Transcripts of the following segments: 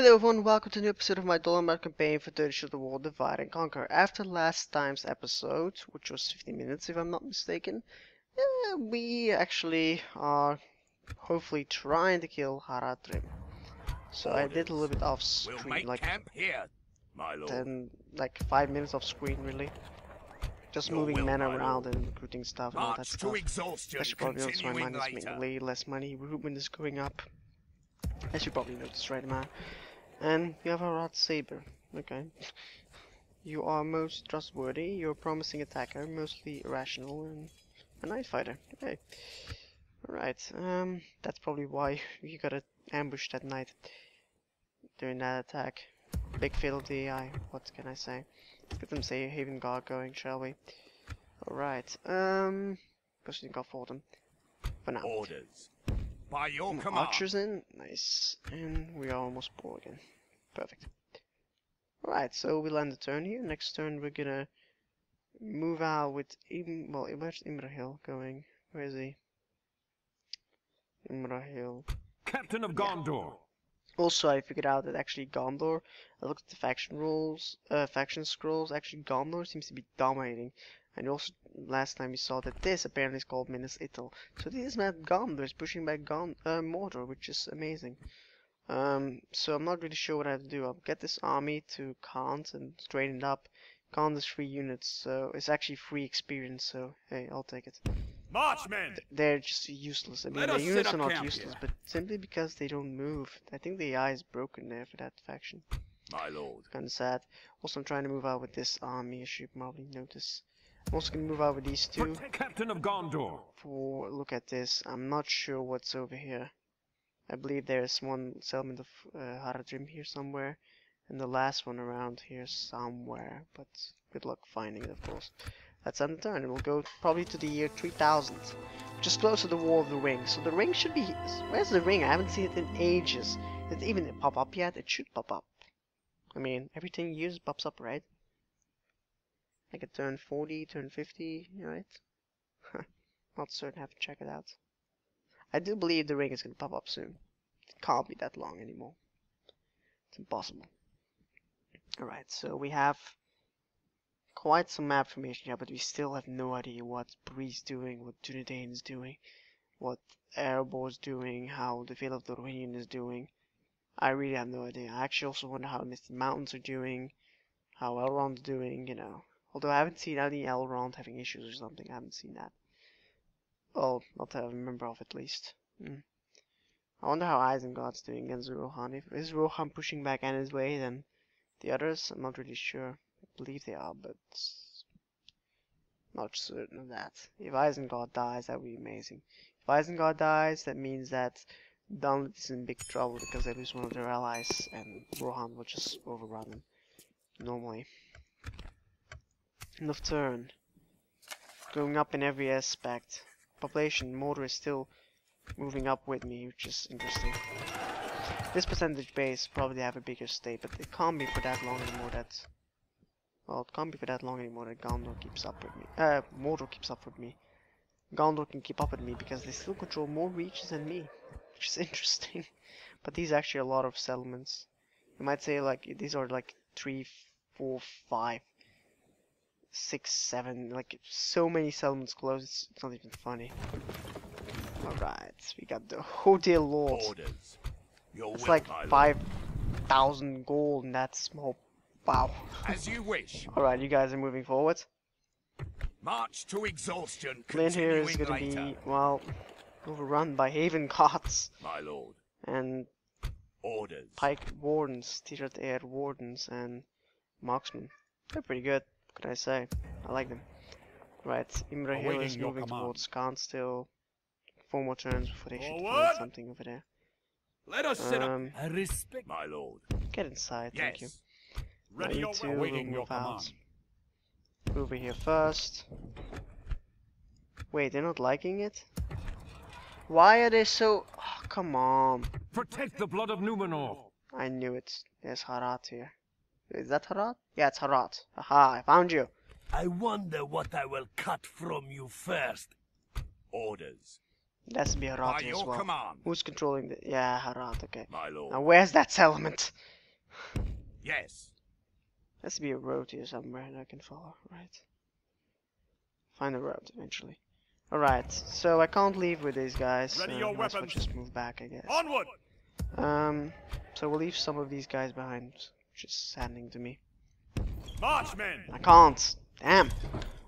Hello everyone, welcome to a new episode of my Dol Amroth campaign for Third Age Total War Divide and Conquer. After last time's episode, which was 15 minutes if I'm not mistaken, uh, we actually are hopefully trying to kill Haradrim. So I did a little bit off We'll screen, like camp here, my lord. 10, like 5 minutes off screen really. Just Your moving will, men around and recruiting stuff and all that March stuff. exhaustion, As you probably noticed, my continuing mind is later. making way less money. Recruitment is going up. As you probably noticed right now. And you have a Rod Saber. Okay. You are most trustworthy, you're a promising attacker, mostly irrational, and a night fighter. Okay. Alright, um, that's probably why you got ambushed that night during that attack. Big the AI, what can I say? Let's get them say Haven Guard going, shall we? Alright, um, Gushing Guard for them. For now. Orders. By your command. archers in, nice. And we are almost poor again. Perfect. Alright, so we land the turn here. Next turn we're gonna move out with Im well where's Imrahil going? Where is he? Imrahil. Captain of Gondor. Also, I figured out that actually Gondor, I looked at the faction rules, uh, faction scrolls, actually Gondor seems to be dominating. And also, last time we saw that this apparently is called Minas Ithil. So this meant Gondor is pushing back Gon uh, Mordor, which is amazing. Um, so I'm not really sure what I have to do. I'll get this army to Khand and straighten it up. Khand is free units, so it's actually free experience, so hey, I'll take it. March, Marchmen! They're just useless. I mean, the units are not useless, here. but simply because they don't move. I think the AI is broken there for that faction. My lord. Kind of sad. Also, I'm trying to move out with this army, as you probably notice. I'm also going to move out with these two. Protect Captain of Gondor. For look at this, I'm not sure what's over here. I believe there's one settlement of uh, Haradrim here somewhere, and the last one around here somewhere. But good luck finding it, of course. Let's end turn, we'll go probably to the year 3000, just close to the War of the Ring. So the ring should be. Where's the ring? I haven't seen it in ages. Did it even pop up yet? It should pop up. I mean, every 10 years pops up, right? Like a turn 40, turn 50, right? Not certain, I have to check it out. I do believe the ring is going to pop up soon. It can't be that long anymore. It's impossible. Alright, so we have quite some map information here, but we still have no idea what Bree's doing, what Dunedain is doing, what Erebor is doing, how the Vale of the Ruinian is doing. I really have no idea. I actually also wonder how the Misty Mountains are doing, how Elrond's doing, you know. Although I haven't seen any Elrond having issues or something, I haven't seen that. Well, not that I remember of at least. Hmm. I wonder how Isengard's doing against Rohan. If is Rohan pushing back Anna's way, then the others, I'm not really sure. I believe they are, but not certain of that. If Isengard dies, that would be amazing. If Isengard dies, that means that Dunland is in big trouble because they lose one of their allies, and Rohan will just overrun them normally. Turn. Going up in every aspect. Population, Mordor is still moving up with me, which is interesting. This percentage base probably have a bigger state, but it can't be for that long anymore that... Well, it can't be for that long anymore that Gondor keeps up with me. Uh, Mordor keeps up with me. Gondor can keep up with me because they still control more regions than me, which is interesting. but these are actually a lot of settlements. You might say like, these are like three, four, five, six, seven, like so many settlements closed, it's, it's not even funny. Alright, we got the dear lord. It's like 5,000 gold in that small. Wow. As you wish. Alright, you guys are moving forward. March to exhaustion, Flynn here is gonna later. be, well, overrun by Haven Guards My lord. and Orders. Pike Wardens, Tirad Air Wardens, and Marksmen. They're pretty good, what can I say? I like them. Right, Imrahil Awaiting is moving command. towards Khand still. Four more turns before they should find something over there. Let us set up. Um, I respect. My lord. get inside, thank you. Yes. Now Ready you your two will. will your move out. command. Over here first. Wait, they're not liking it? Why are they so... Oh, come on. Protect the blood of Numenor. I knew it. There's Harat here. Is that Harat? Yeah, it's Harat. Aha, I found you. I wonder what I will cut from you first. Orders. That's be Harat By here as your well. command. Who's controlling the... Yeah, Harat, okay. My lord. Now where's that settlement? Yes. To be a road here somewhere that I can follow, right? Find a road eventually. Alright, so I can't leave with these guys. Ready so your well weapons. just move back, I guess. Onward! Um, so we'll leave some of these guys behind, which is saddening to me. March, men! I can't! Damn!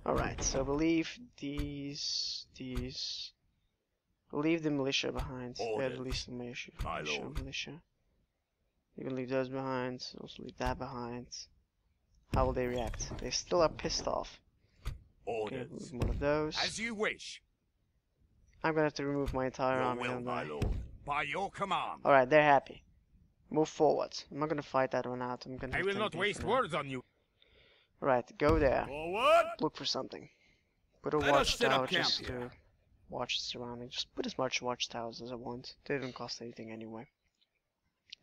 Alright, so we'll leave these, these... We'll leave the militia behind. Yeah, Orders, at least the militia. militia, militia. You can leave those behind, also leave that behind. How will they react? They still are pissed off. Okay, Orders. remove one of those. As you wish. I'm gonna have to remove my entire Your army, will, my lord. By your command. Alright, they're happy. Move forward. I'm not gonna fight that one out. I'm gonna I will not waste words on you. Alright, go there. Forward! Look for something. Put a Let us set watchtower up camp just here. to watch the surroundings. Just put as much watchtowers as I want. They don't cost anything anyway.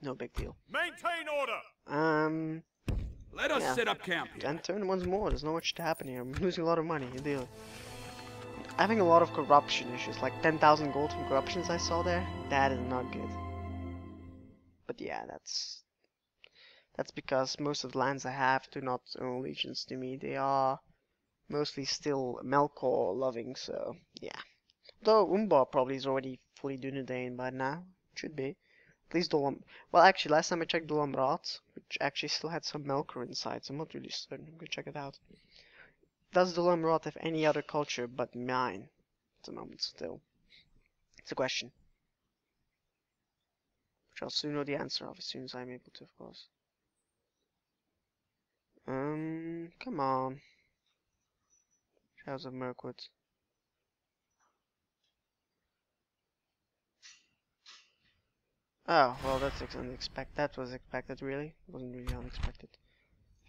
No big deal. Maintain order! Um, Let us Yeah. set up camp here. and turn once more. There's not much to happen here. I'm losing a lot of money. Deal. Having a lot of corruption issues, like 10,000 gold from corruptions I saw there. That is not good. Yeah, that's that's because most of the lands I have do not own allegiance to me. They are mostly still Melkor loving, so yeah. Though Umbar probably is already fully Dunedain by now. Should be. At least Dolam. Well, actually, last time I checked Dol Amroth, which actually still had some Melkor inside, so I'm not really certain. I'm gonna check it out. Does Dol Amroth have any other culture but mine? At the moment, still. It's a question. Which I'll soon know the answer of as soon as I'm able to, of course. Um, come on. Shadows of Mirkwood. Oh, well that's unexpected. That was expected, really. It Wasn't really unexpected.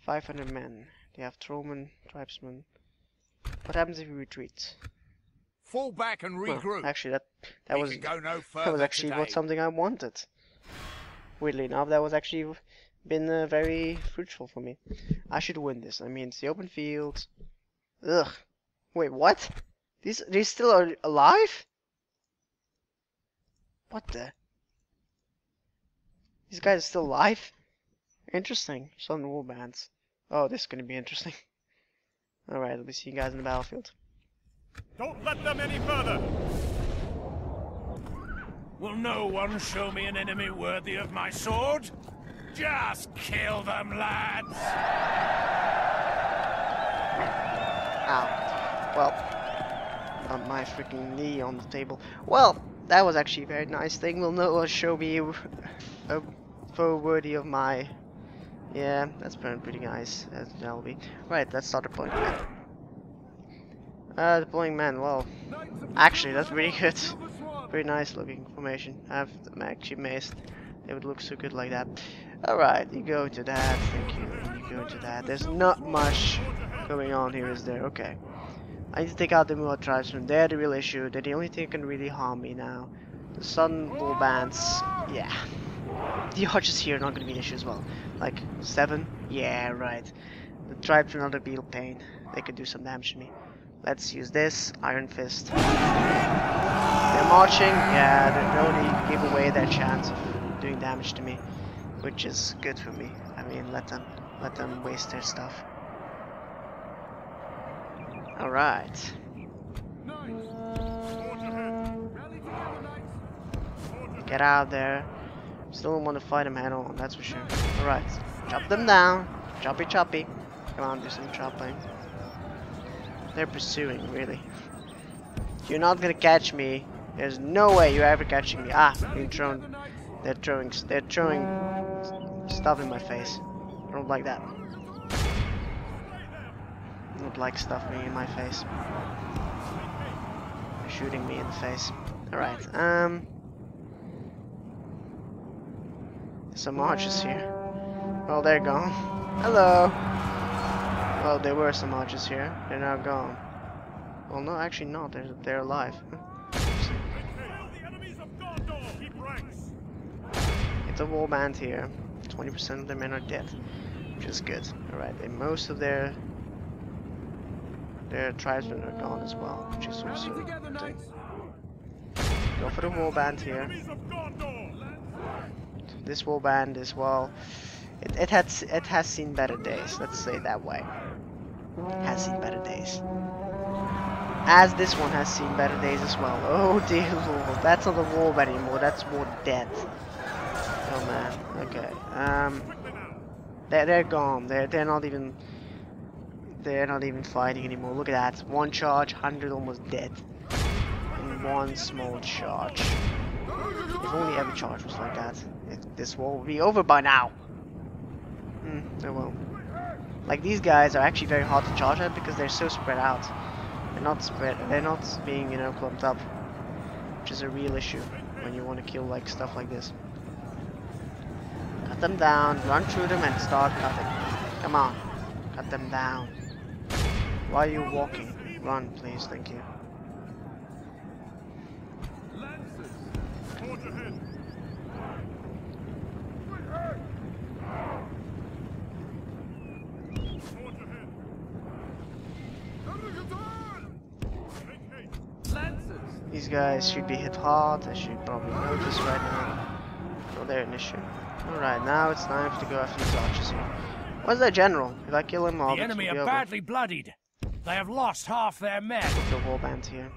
500 men. They have trollmen, tribesmen. What happens if we retreat? Fall back and Well, regroup. actually, that that we was go no further that was actually what something I wanted. Weirdly enough, that was actually been uh, very fruitful for me. I should win this. I mean, it's the open field. Ugh. Wait, what? These these still are alive? What the? These guys are still alive? Interesting. Some war bands. Oh, this is gonna be interesting. Alright, I'll be seeing you guys in the battlefield. Don't let them any further! Will no one show me an enemy worthy of my sword? Just kill them, lads! Ow. Well, on my freaking knee on the table. Well, that was actually a very nice thing. Will Noah show me a, foe worthy of my... Yeah, that's pretty, nice. That'll be. Right, let's start deploying men. Uh, deploying men, well, actually, that's really good. Pretty nice looking formation. I have actually missed. They would look so good like that. Alright, you go to that, thank you. You go to that. There's not much going on here, is there? Okay. I need to take out the Muad tribesmen. They're the real issue. They're the only thing that can really harm me now. The Sun Bull bands, yeah. The archers here are not going to be an issue as well. Like, seven? Yeah, right. The tribes are not real pain. They could do some damage to me. Let's use this, Iron Fist. They're marching, yeah, they really give away their chance of doing damage to me. Which is good for me. I mean, let them, let them waste their stuff. Alright. Get out there. Still don't want to fight them head on, that's for sure. Alright. Chop them down. Choppy choppy. Come on, do some chopping. They're pursuing, really. You're not gonna catch me. There's no way you're ever catching me. Ah, being thrown. They're throwing. They're throwing stuff in my face. I don't like that. I don't like stuff being in my face. Shooting me in the face. Alright, um. Some archers here. Well, they're gone. Hello! Well, there were some archers here. They're now gone. Well, no, actually not. They're, they're alive. the enemies of Gondor! Keep ranks! It's a war band here. 20% of their men are dead, which is good. Alright, and most of their their tribesmen are gone as well, which is also good. Go for the war band here. Enemies of Gondor! This war band as well. It, it had it has seen better days. Let's say that way. Has seen better days. As this one has seen better days as well. Oh dear lord, that's not a war anymore. That's more dead. Oh man. Okay. Um. They're they're gone. They're they're not even. They're not even fighting anymore. Look at that. One charge, hundred almost dead. In one small charge. If only every charge was like that. It, this war would be over by now. Hmm, oh well. Like these guys are actually very hard to charge at because they're so spread out. They're not spread they're not being, you know, clumped up. Which is a real issue when you want to kill like stuff like this. Cut them down, run through them and start cutting. Come on. Cut them down. Why are you walking? Run, please, thank you. Guys should be hit hard, I should probably this right now. So they're an issue. Alright, now it's time to go after these archers here. Where's their general? If I kill him, all The enemy are badly bloodied. They have lost half their men. The whole band here.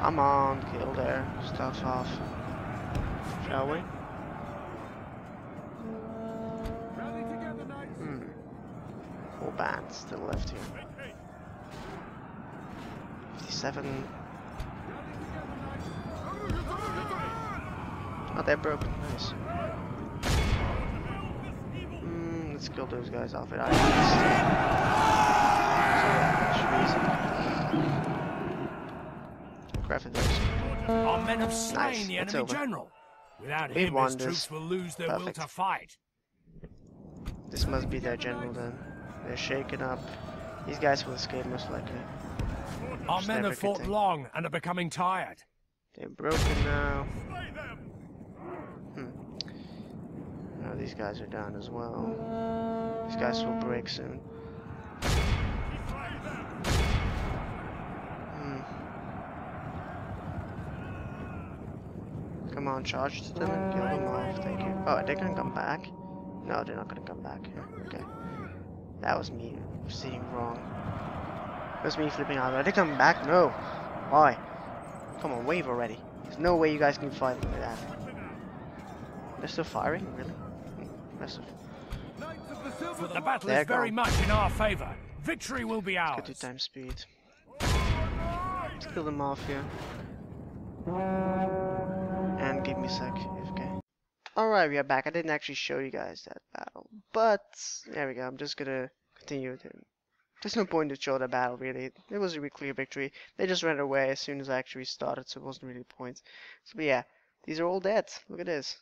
Come on, kill their stuff off. Shall we? Four bands still left here. 57. Oh, they're broken. Nice. Hmm, let's kill those guys off at Graphic those. Our men have slain Nice, the enemy general. Without We've him, his troops will lose their will to fight. This must be their general then. They're shaken up. These guys will escape most likely. Our Just men have fought getting- long and are becoming tired. They're broken now. Slay. Hmm. Now these guys are down as well. These guys will break soon. Hmm. Come on, charge to them and kill them off. Thank you. Oh, they're gonna come back? No, they're not gonna come back. Yeah, Okay. That was me seeing wrong. That was me flipping out. Are they coming back? No. Why? Come on, wave already. There's no way you guys can fight like that. They're still firing? Really? The battle They're is very gone. much in our favor. Victory will be Let's go time speed. Let's kill the here. And give me a sec, okay. Alright, we are back. I didn't actually show you guys that battle. But, there we go. I'm just gonna continue to... There's no point to show the battle, really. It was a really clear victory. They just ran away as soon as I actually started, so it wasn't really a point. So, but yeah. These are all dead. Look at this.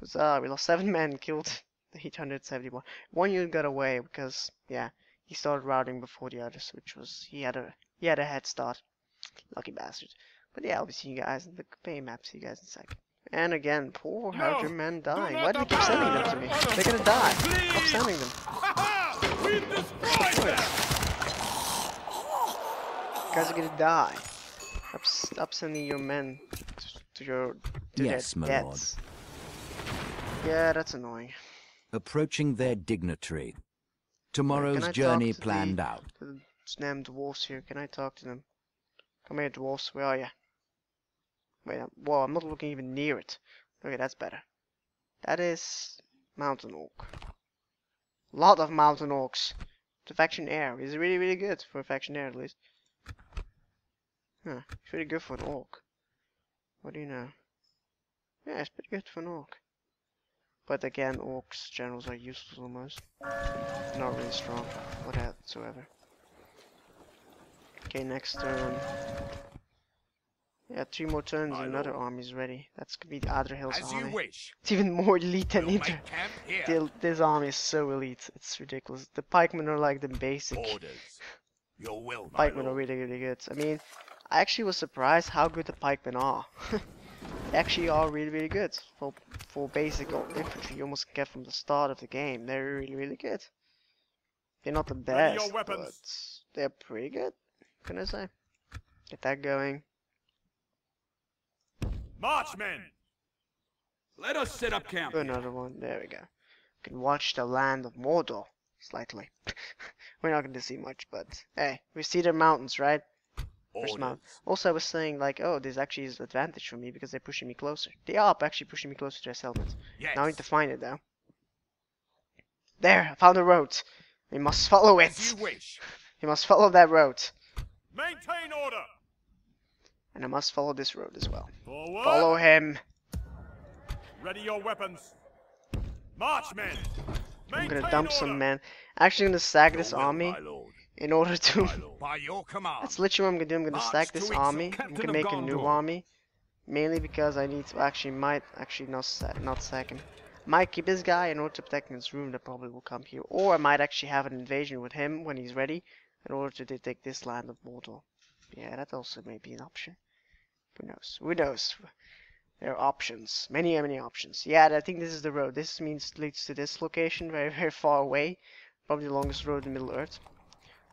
Huzzah, we lost 7 men, killed 871. One unit got away because, yeah, he started routing before the others, which was he had a he had a head start. Lucky bastard. But yeah, I'll be seeing you guys in the campaign map. See you guys in a sec. And again, poor Hydra men dying. Why do they keep sending them to me? They're gonna die. Stop sending them. We've destroyed them. You guys are gonna die. Stop, stop sending your men to, to your to Yes, their my lord. Yeah, that's annoying. approaching their dignitary. I Tomorrow's talk journey to the- planned out. The damn dwarfs here. Can I talk to them? Come here, dwarfs. Where are ya? Wait, whoa, I'm not looking even near it. Okay, that's better. That is mountain orc. Lot of mountain orcs. The faction air is really, really good for faction air at least. Huh, it's pretty good for an orc. What do you know? Yeah, it's pretty good for an orc. But again, orcs generals are useless almost. Not really strong whatsoever. Okay, next turn. Yeah, three more turns My and another lord. army's ready. That's gonna be the other hills As you army. wish. It's even more elite than We'll Inter. make camp here. The- This army is so elite. It's ridiculous. The pikemen are like the basic. Orders. Your will, Pikemen are really, really good. I mean, I actually was surprised how good the pikemen are. they actually are really, really good for for basic infantry. You almost get from the start of the game. They're really, really good. They're not the best, but they're pretty good. Can I say? Get that going. March, men! Let us set up camp. Another one. There we go. can watch the land of Mordor slightly. We're not going to see much, but hey, we see the mountains, right? First mount. Also, I was saying like, oh, this actually is advantage for me because they're pushing me closer. They are actually pushing me closer to their settlement. Yes. Now I need to find it though. There, I found a road. We must follow As it. you wish. We must follow that road, Maintain order! And I must follow this road as well. Forward! Follow him. Ready your weapons! March, men! I'm gonna dump some men. Actually, I'm gonna sack this army my in order to. By your command. That's literally what I'm gonna do. I'm gonna March stack this army. I'm gonna make a new army, mainly because I need to actually might actually not sa not sack him. Might keep this guy in order to protect his room that probably will come here, or I might actually have an invasion with him when he's ready, in order to take this land of Mordor. Yeah, that also may be an option. Who knows? Who knows? There are options, many many options. Yeah, I think this is the road. This means leads to this location, very very far away. Probably the longest road in Middle Earth.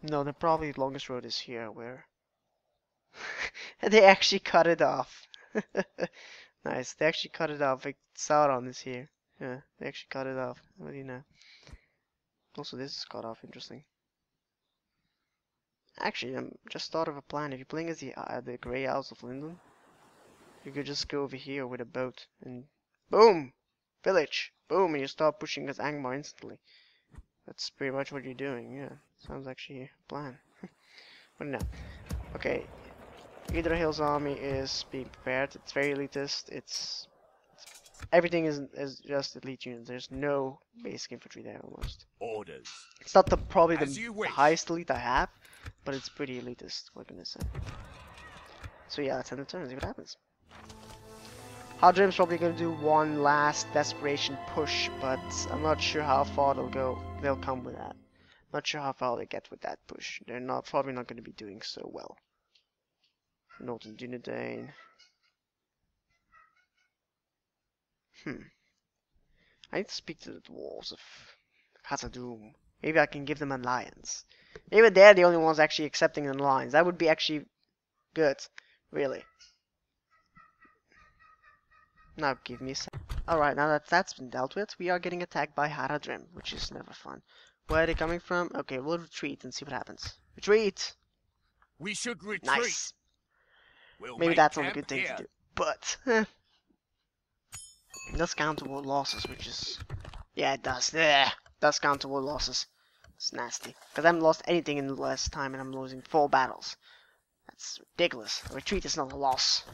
No, the probably longest road is here, where they actually cut it off. nice, they actually cut it off. Like Sauron is here. Yeah, they actually cut it off. What do you know? Also, this is cut off. Interesting. Actually, I'm just thought of a plan. If you're playing as the uh, the Grey Isles of Lindon, you could just go over here with a boat and boom, village, boom, and you start pushing as Angmar instantly. That's pretty much what you're doing. Yeah, sounds actually a plan. but no. Okay, Imrahil's army is being prepared. It's very elitist. It's everything is is just elite units. There's no basic infantry there almost. Orders. It's not the probably the highest elite I have, but it's pretty elitist. What can I say? So yeah, let's end the turn. See what happens. Hadrim's probably gonna do one last desperation push, but I'm not sure how far they'll go. They'll come with that. Not sure how far they get with that push. They're not probably not gonna be doing so well. Northern Dunedain. Hmm. I need to speak to the dwarves of Khazad-dûm. Maybe I can give them an Maybe they're the only ones actually accepting an lines. That would be actually good. Really. Now give me some. Alright, now that that's been dealt with, we are getting attacked by Haradrim, which is never fun. Where are they coming from? Okay, we'll retreat and see what happens. Retreat! We should retreat. Nice! We'll Maybe that's not a good thing here. to do. But, eh. It does count toward losses, which is... Yeah, it does. Yeah, does count toward losses. It's nasty. Because I haven't lost anything in the last time, and I'm losing four battles. That's ridiculous. A retreat is not a loss.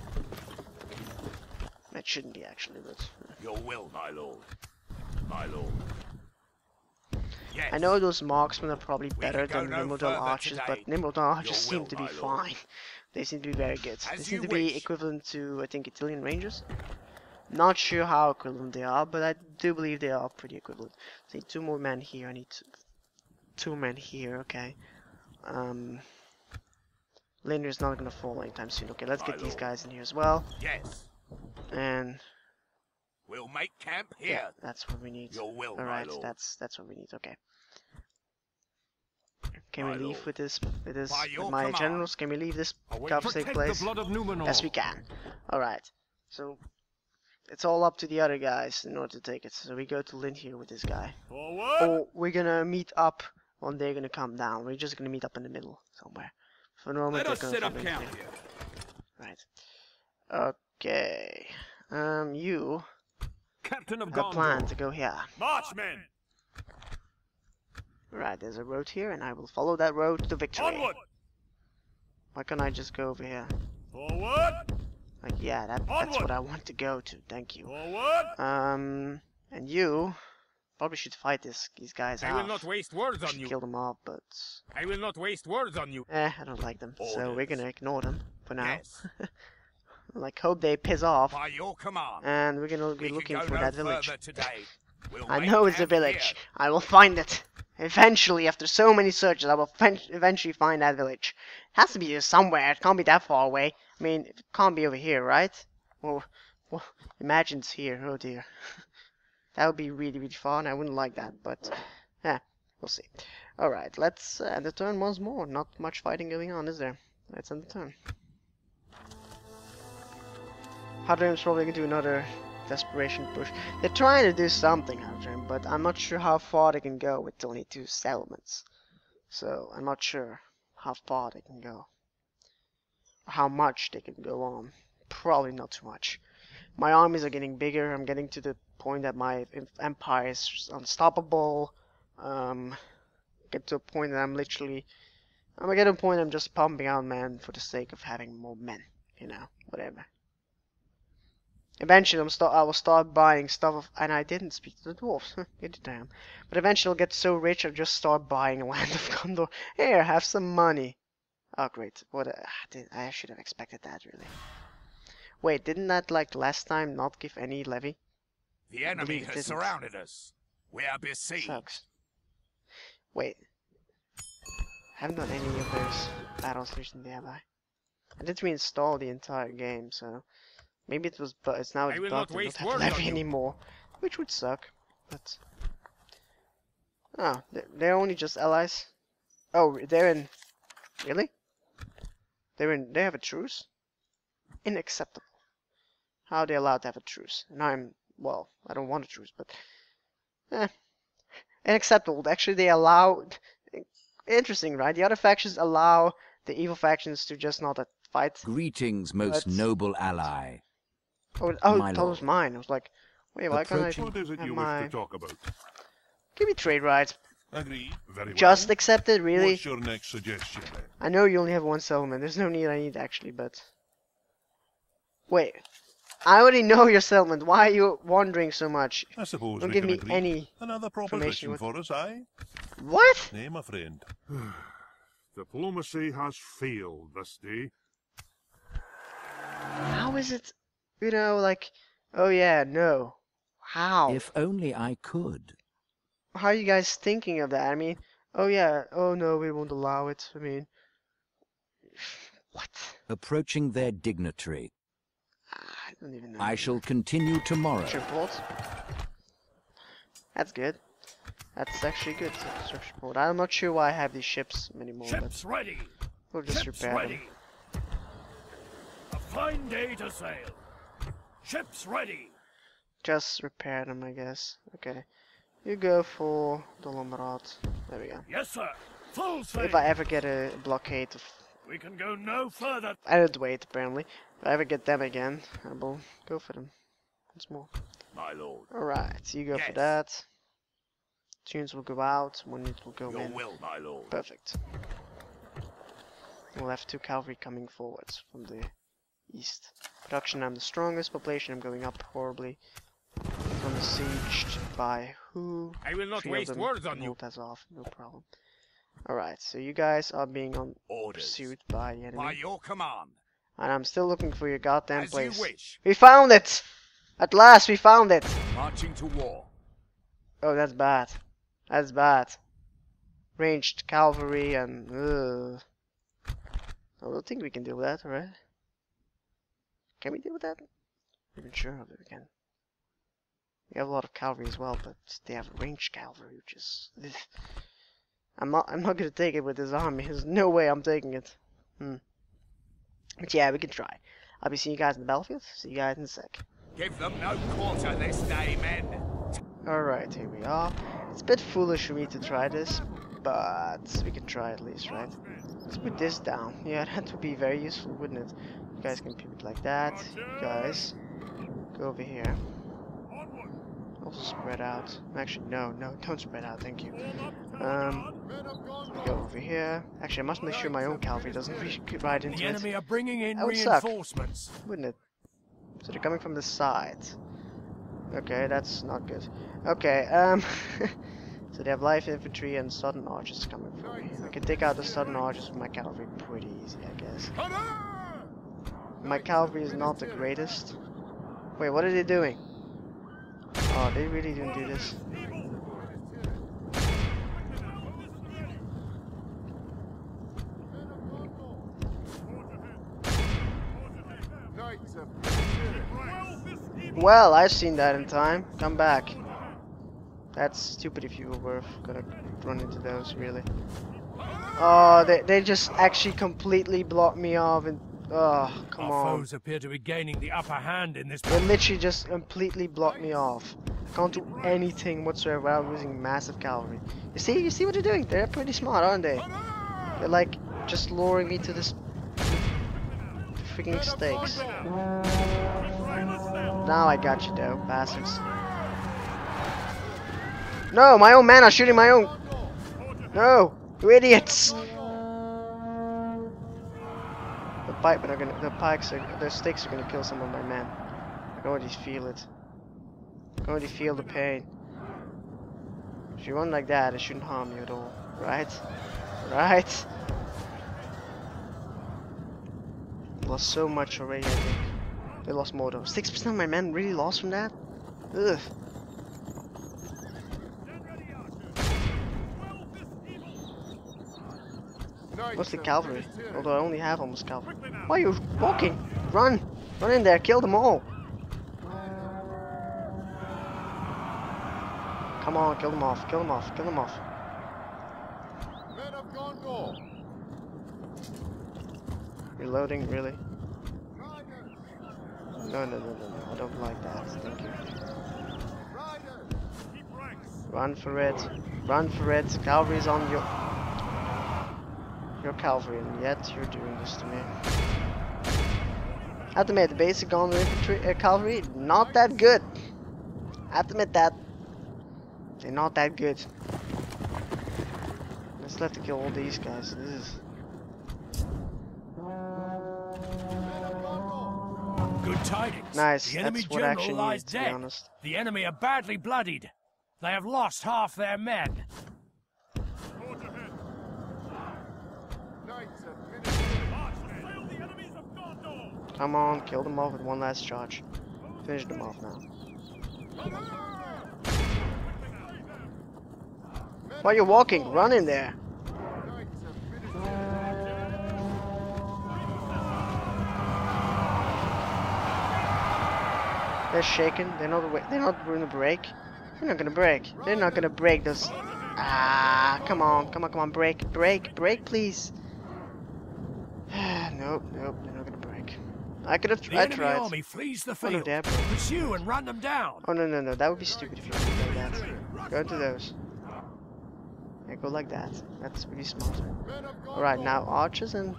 It shouldn't be, actually, but... Your will, my lord. My lord. Yes. I know those marksmen are probably better than no further archers, but today. Nimrodel archers Your seem will, to be lord. fine. They seem to be very good. they seem to be equivalent to, I think, Ithilien Rangers. Not sure how equivalent they are, but I do believe they are pretty equivalent. See, two more men here. I need two, two men here. Okay. Um, is not gonna fall anytime soon. Okay, let's get these guys in here as well. Yes. And We'll make camp here. yeah, that's what we need. Your will, All right, that's that's what we need. Okay. Can we leave with this? With this? With my generals? Can we leave this Await gov safe Protect place? the blood of Yes, we can. All right. So it's all up to the other guys in order to take it. So we go to Linhir with this guy. Forward! Or we're gonna meet up when they're gonna come down. We're just gonna meet up in the middle somewhere. For the moment, Let they're us going set for up Lynn camp here. here. Right. Okay. Um, you Captain of have planned Gondor. to go here. March, men! Right, there's a road here, and I will follow that road to victory. Onward! Why can't I just go over here? Forward! Like, yeah, that, that's Onward! what I want to go to. Thank you. Forward! Um, and you probably should fight this these guys I will not waste words on you. kill them off, but I will not waste words on you. eh, I don't like them. So we're gonna ignore them for now. Yes. Like, hope they piss off, By your command. and we're gonna be can looking go for no that village. today. We'll I know it's a village. here. I will find it. Eventually, after so many searches, I will eventually find that village. It has to be here somewhere. It can't be that far away. I mean, it can't be over here, right? Well, well imagine it's here. Oh dear. that would be really, really far, and I wouldn't like that. But, yeah, we'll see. All right, let's end the turn once more. Not much fighting going on, is there? Let's end the turn. Hadrim's probably gonna do another desperation push. They're trying to do something, Hadrim, but I'm not sure how far they can go with only two settlements. So I'm not sure how far they can go. How much they can go on. Probably not too much. My armies are getting bigger. I'm getting to the point that my empire is unstoppable. Um, get to a point that I'm literally. I'm gonna get to a point I'm just pumping out men for the sake of having more men. You know, whatever. Eventually, I'm start. I will start buying stuff, of, and I didn't speak to the dwarves. It down. But eventually, I'll get so rich, I'll just start buying Land of Gondor. Here, have some money. Oh, great. What? a- I I should have expected that, really. Wait, didn't that like last time not give any levy? The enemy has didn't. surrounded us. We are besieged. Sucks. Wait. I haven't done any of those battles recently, have I? I did reinstall the entire game, so maybe it was, but it's now it's bugged not and don't have levy anymore, which would suck. But ah, oh, they're, they're only just allies. Oh, they're in. Really? They're in. They have a truce. Unacceptable. How are they allowed to have a truce? And I'm well. I don't want to choose, but eh, unacceptable. Actually, they allow. Interesting, right? The other factions allow the evil factions to just not uh, fight. Greetings, most That's- noble ally. Oh, oh My that was mine. I was like, wait, why can't I Approaching- What is it you my... wish to talk about? Give me trade rights. Agree. Very well. Just accept it, really? What's your next suggestion then? I know you only have one settlement. There's no need I need actually, but wait. I already know your settlement. Why are you wandering so much? I suppose Don't we give can me agree. any. Another information proposition with- for us, aye? What? Name a friend. Diplomacy has failed this day. How is it? You know, like, oh yeah, no. How? If only I could. How are you guys thinking of that? I mean, oh yeah, oh no, we won't allow it. I mean, what? Approaching their dignitary. I don't even know. I shall continue tomorrow. Support. That's good. That's actually good. Structure support. I'm not sure why I have these ships anymore, but Ships ready. we'll just Ships repair ready. them. A fine day to sail. Ships ready. Just repair them, I guess. Okay. You go for Dol Amroth. There we go. Yes, sir. Full sail. If I ever get a blockade of... We can go no further. I don't wait, apparently. If I ever get them again, I will go for them. Once more. My lord. Alright, you go for that. Tunes will go out, one unit will go Your in. will, my lord. Perfect. We'll have two cavalry coming forwards from the east. Production, I'm the strongest. Population, I'm going up horribly. From besieged by who? I will not waste words on you. Maltese off, no problem. Alright, so you guys are being on Orders. pursuit by the enemy. By your command. And I'm still looking for your goddamn As place. you wish. We found it! At last, we found it! Marching to war. Oh, that's bad. That's bad. Ranged cavalry and. Ugh. I don't think we can deal with that, right? Can we deal with that? I'm not sure if we can. We have a lot of cavalry as well, but they have ranged cavalry, which is. I'm not. I'm not gonna take it with this army. There's no way I'm taking it. Hmm. But yeah, we can try. I'll be seeing you guys in the battlefield. See you guys in a sec. Give them no quarter this day, men. Alright, here we are. It's a bit foolish for me to try this, but we can try at least, right? Let's put this down. Yeah, that would be very useful, wouldn't it? You guys can keep it like that. You guys, go over here. Also spread out. Actually, no, no, don't spread out, thank you. Um, go over here. Actually, I must make sure my own cavalry doesn't ride into The it, enemy are bringing in That would suck. reinforcements. wouldn't it? So they're coming from the side. Okay, that's not good. Okay, um... so they have light infantry and sudden archers coming for me. I can take out the sudden archers with my cavalry pretty easy, I guess. My cavalry is not the greatest. Wait, what are they doing? Oh, they really didn't do this. Well, I've seen that in time. Come back. That's stupid if you were gonna run into those, really. Oh, they, they just actually completely blocked me off and Oh, come Our on. foes appear to be gaining the upper hand in this They literally just completely blocked me off. I can't do anything whatsoever without using massive cavalry. You see, you see what they're doing? They're pretty smart, aren't they? They're like just luring me to this freaking stakes. Now I got you though, bastards. No, my own men are shooting my own. No, you idiots! The pikemen are gonna, the pikes are, the stakes are gonna kill some of my men. I can already feel it. I can already feel the pain. If you run like that, it shouldn't harm you at all, right? Right? Lost so much already. They lost more though. Six percent of my men really lost from that? Ugh. Mostly cavalry, although I only have almost cavalry. Why are you walking? Run! Run in there, kill them all! Come on, kill them off, kill them off, kill them off. Men of Gondor! Reloading, really? No, no, no, no, no, I don't like that, thank you. Run for it, run for it, cavalry's on your... Your cavalry, and yet you're doing this to me. I have to admit, the basic Gondor infantry, uh, cavalry, not that good. I have to admit that. They're not that good. Let's have to kill all these guys. This is... Good tidings. Nice, The enemy that's what I general actually lies needed, to be dead. honest. The enemy are badly bloodied. They have lost half their men. Knights of Minas Sail the enemies of Gondor! Come on, kill them off with one last charge. Finish them off now. Why are you walking? Run in there. They're shaking. They're not. They're not going to break. They're not gonna break. They're not gonna break those. Ah, come on, come on, come on, break, break, break, please. nope, nope, they're not gonna break. I could have. The I enemy tried. army flees the Oh, no, field. they. Pursue and run them down. Oh no no no, that would be stupid if you did that. Go into those. Yeah, go like that. That's really smart. Gondor! Alright, now archers and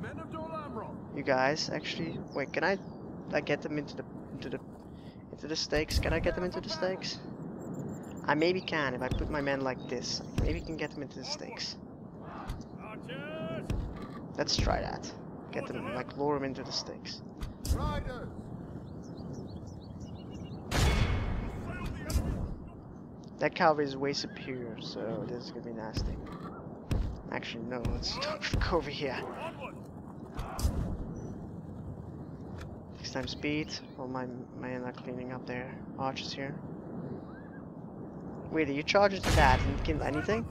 Men of Dol Amroth! you guys actually wait, can I like get them into the into the into the stakes? Can I get them into the stakes? I maybe can if I put my men like this. Maybe can get them into the stakes. Let's try that. Get them like lure them into the stakes. That cavalry is way superior, so this is gonna be nasty. Actually, no, let's go over here. Next time speed. All my men are cleaning up their archers here. Wait, are you charge into that and kill anything?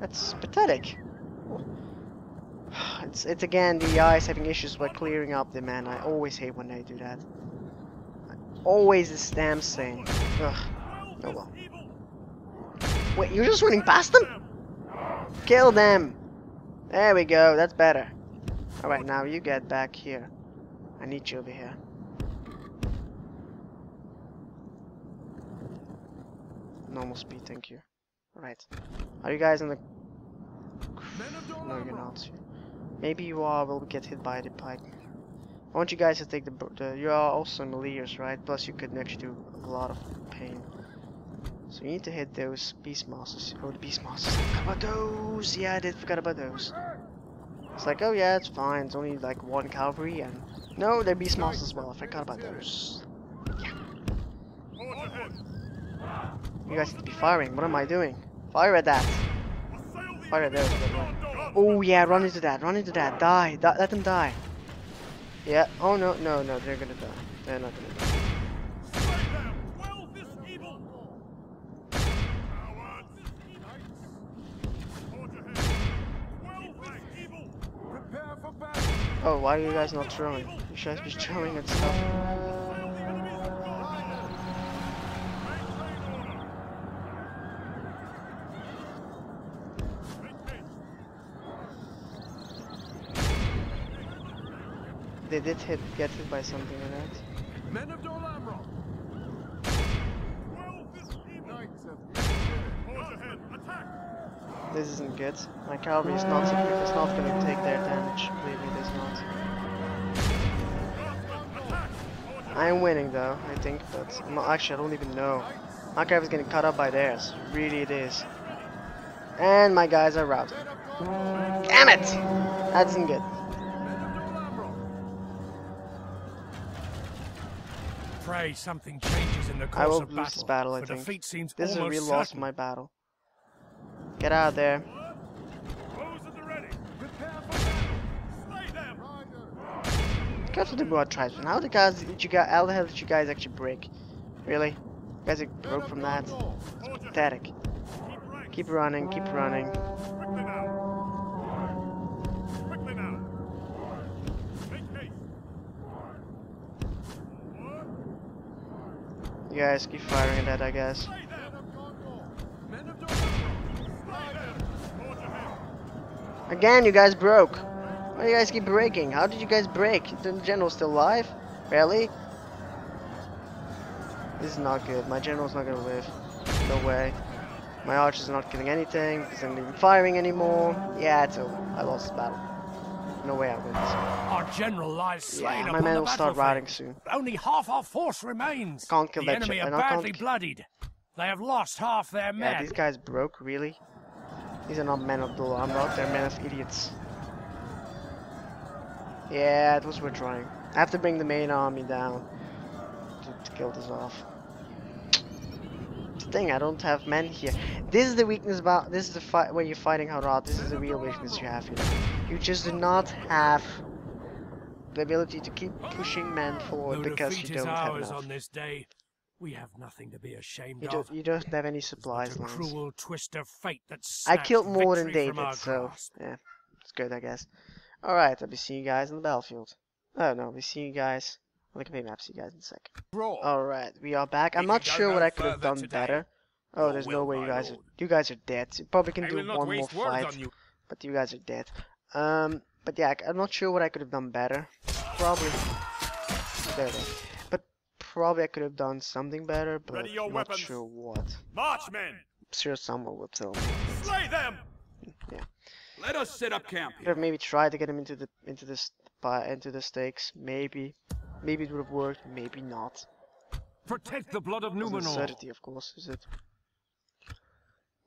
That's pathetic. It's it's again the eyes having issues by clearing up the men. I always hate when they do that. Always this damn thing. Ugh. Oh well. Wait, you're just running past them? Kill them! There we go, that's better. Alright, now you get back here. I need you over here. Normal speed, thank you. Right. Are you guys in the... No, you're not. Maybe you are, will get hit by the pike. I want you guys to take the... the you are also meleers, right? Plus you could actually do a lot of pain. So you need to hit those Beastmasters. Oh, the Beastmasters. Forgot about those! Yeah, I did forget about those. It's like, oh yeah, it's fine. It's only like one cavalry and... No, they're Beastmasters as well. I forgot about those. You guys need to be firing. What am I doing? Fire at that. Fire at way. Oh yeah, run into that. Run into that. Die. Di- let them die. Yeah. Oh no, no, no. They're gonna die. They're not gonna die. Oh, why are you guys not throwing? You should be throwing at stuff. Did hit get hit by something like that. Men of Dol. Well, this evil. Forge. Attack. This isn't good. My cavalry is not it's not gonna take their damage. Believe me, it is not. Guardsmen, attack. Forge ahead. I'm winning though, I think, but I'm not actually I don't even know. My cavalry is getting cut up by theirs. Really it is. And my guys are routed. Damn it! That isn't good. Pray something changes in the I course will of lose battle. this battle, I think. defeat seems This is a real loss my battle. Get out of there. At the ready. Prepare for battle. Slay them. Go to the broad tribesmen. How the guys did you guys how the hell did you guys actually break? Really? You guys like, broke from that? Ahead. Pathetic. Keep running, keep running. Quickly now. Quickly now. Make haste. Forward. You guys keep firing at that I guess. Again you guys broke. Why do you guys keep breaking? How did you guys break? The general's still alive? Barely? This is not good. My general's not gonna live. No way. My archer's not killing anything. He's not even firing anymore. Yeah, it's over. I lost the battle. No way I win this. Our general lies slain Yeah, my men will start battlefield. soon. Only half our force remains. Can't kill the enemy are and I can't badly bloodied. They have lost half their men. Yeah, these guys broke, really? These are not men of Dol Amroth, they're men of idiots. Yeah, it was worth trying. I have to bring the main army down to, to kill this off. It's the thing, I don't have men here. This is the weakness about this is the fight when you're fighting Harad, this is the real weakness you have here. You just do not have the ability to keep pushing men forward Though because defeat you don't have enough. on this day, we have nothing to be ashamed You of. don't, you don't have any supplies a cruel twist of fate that I killed more than David, so yeah, it's good, I guess. All right, I'll be seeing you guys on the battlefield. Oh no, I'll be seeing you guys on the campaign map. See you guys in a sec. All right, we are back. I'm not sure what I could have done today. better. Oh, there's no way you guys are. lord. You guys are dead. You probably can I do one more fight, on you. but you guys are dead. Um, but yeah, I'm not sure what I could have done better. Probably. There it is. But probably I could have done something better, but Ready your I'm not weapons. sure what. March, men. I'm sure someone will tell me. Slay them. Yeah. Let us set up camp Could have maybe tried to get him into the into this into the stakes. Maybe, maybe it would have worked. Maybe not. Protect the blood of Numenor. certainty, of course, is it?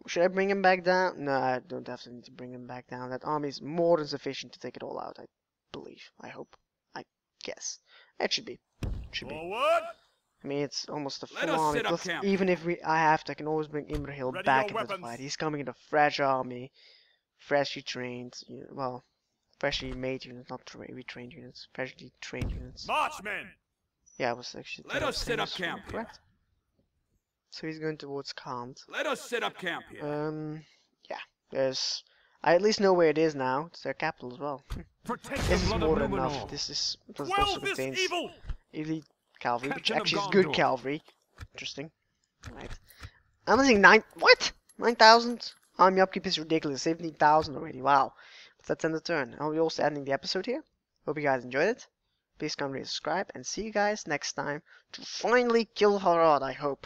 Should I bring him back down? No, I don't have to need to bring him back down. That army is more than sufficient to take it all out. I believe. I hope. I guess. It should be. Should be. I mean, it's almost a full army. Plus, even if we, I have to, I can always bring Imrahil Ready back into the fight. He's coming in a fresh army, freshly trained. You well, freshly made units, not tra- retrained units. Freshly trained units. March, men. Yeah, I was actually. Let us set up camp. Correct. So he's going towards Khand. Let us set up camp here. Um, yeah. There's. I at least know where it is now. It's their capital as well. Protect this the is blood more of than Numenor. enough. This is this Well, also this contains evil. elite cavalry, which actually is good Gondor. cavalry. Interesting. Right. I'm thinking nine. What? Nine thousand? Army upkeep is ridiculous. Seventeen thousand already. Wow. But let's end the turn. I'll be also ending the episode here. Hope you guys enjoyed it. Please comment, rate, subscribe, and see you guys next time to finally kill Harad. I hope.